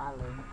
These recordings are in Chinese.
h a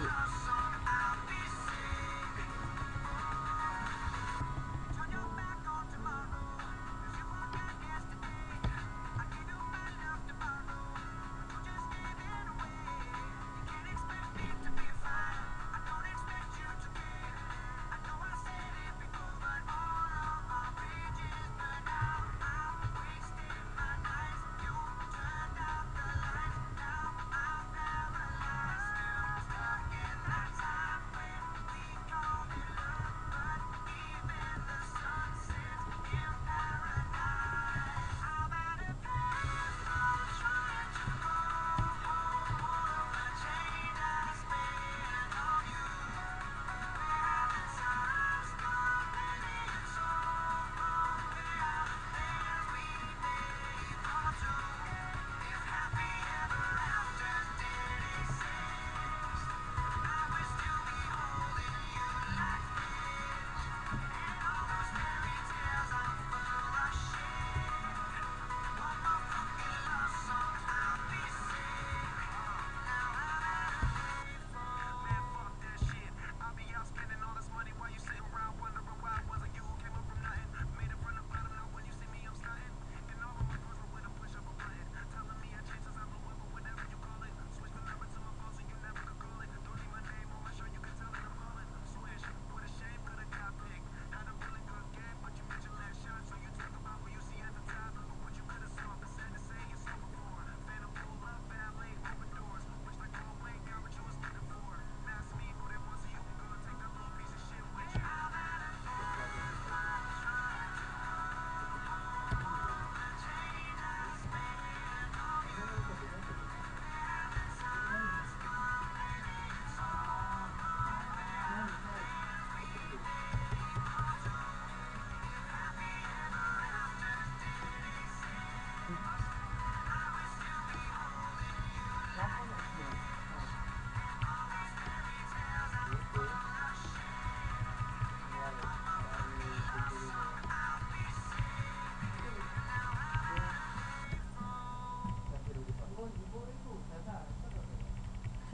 Yeah.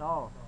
哦。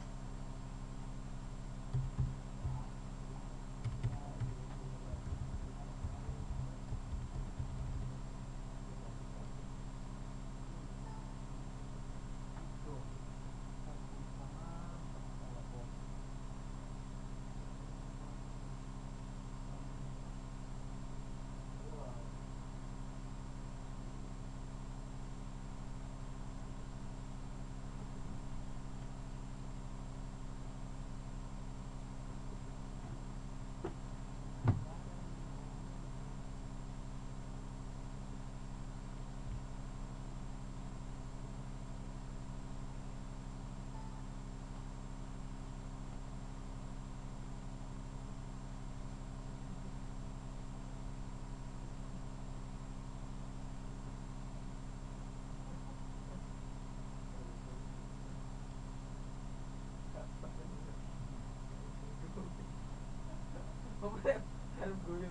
我也不知道。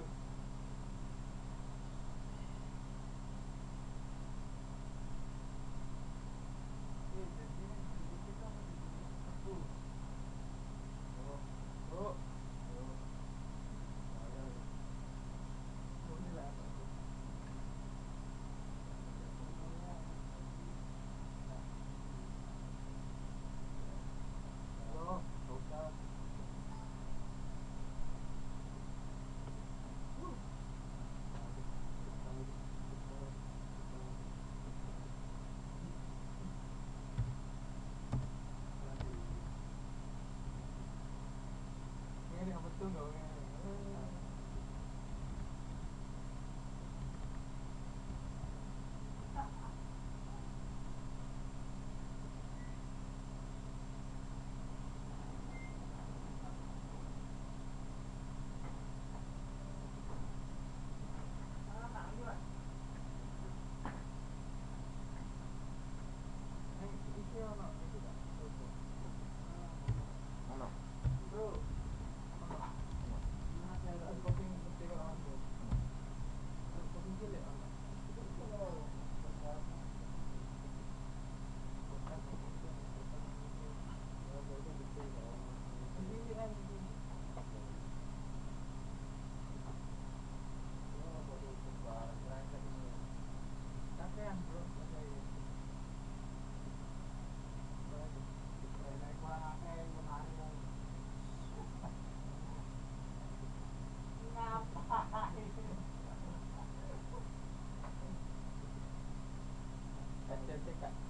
Hello. take that.